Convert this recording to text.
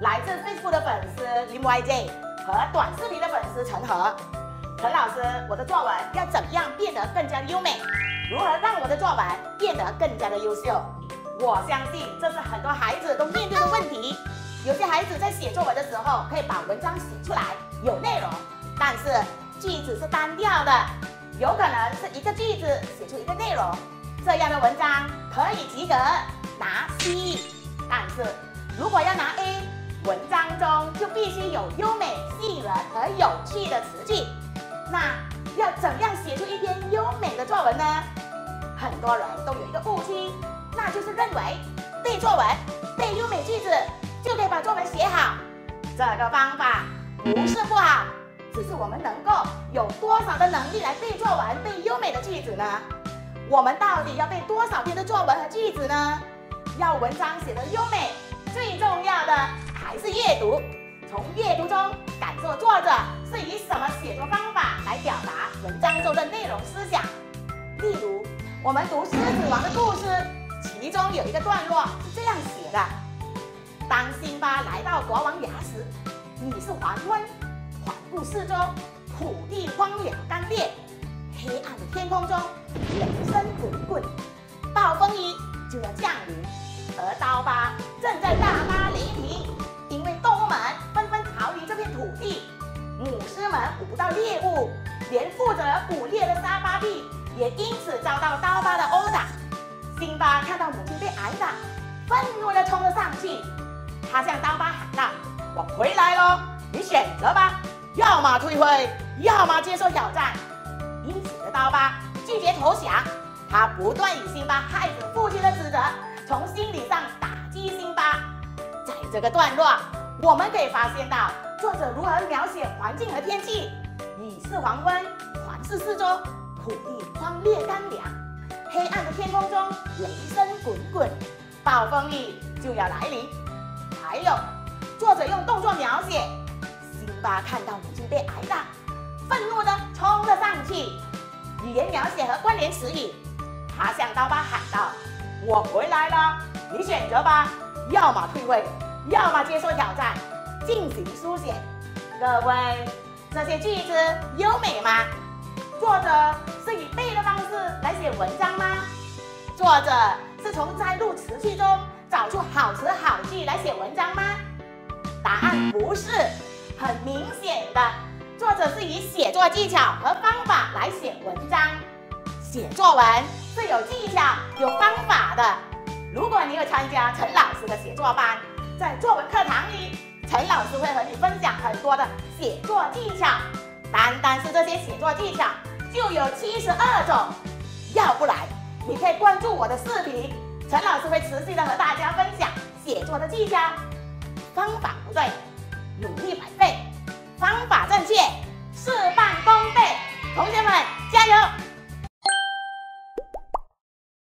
来自 Facebook 的粉丝林 YJ 和短视频的粉丝陈和。陈老师，我的作文要怎样变得更加优美？如何让我的作文变得更加的优秀？我相信这是很多孩子都面对的问题。有些孩子在写作文的时候可以把文章写出来有内容，但是句子是单调的，有可能是一个句子写出一个内容，这样的文章可以及格拿 C。但是如果要拿 A，文章中就必须有优美、吸引人和有趣的词句。那要怎样写出一篇优美的作文呢？很多人都有一个误区，那就是认为背作文、背优美句子就可以把作文写好。这个方法不是不好，只是我们能够有多少的能力来背作文、背优美的句子呢？我们到底要背多少篇的作文和句子呢？要文章写得优美，最重要的还是阅读。从阅读中感受作者。是以什么写作方法来表达文章中的内容思想。例如，我们读《狮子王》的故事，其中有一个段落是这样写的：当辛巴来到国王崖时，你是黄昏，环顾四周，土地荒凉干裂，黑暗的天空中雷声滚滚，暴风雨就要降临，而刀疤正在大发雷霆，因为动物们纷纷逃离这片。土地，母狮们捕不到猎物，连负责捕猎的沙巴蒂也因此遭到刀疤的殴打。辛巴看到母亲被挨打，愤怒地冲了上去，他向刀疤喊道：“我回来了，你选择吧，要么退回，要么接受挑战。”因此的刀疤拒绝投降，他不断以辛巴害死父亲的指责从心理上打击辛巴。在这个段落，我们可以发现到。作者如何描写环境和天气？已是黄昏，环视四周，土地荒裂干凉，黑暗的天空中雷声滚滚，暴风雨就要来临。还有，作者用动作描写，辛巴看到母亲被挨打，愤怒的冲了上去。语言描写和关联词语，他向刀疤喊道：“我回来了，你选择吧，要么退位，要么接受挑战。”进行书写，各位，这些句子优美吗？作者是以背的方式来写文章吗？作者是从摘录词句中找出好词好句来写文章吗？答案不是，很明显的，作者是以写作技巧和方法来写文章。写作文是有技巧、有方法的。如果你有参加陈老师的写作班，在作文课堂里。陈老师会和你分享很多的写作技巧，单单是这些写作技巧就有七十二种。要不然，你可以关注我的视频，陈老师会持续的和大家分享写作的技巧。方法不对，努力白费；方法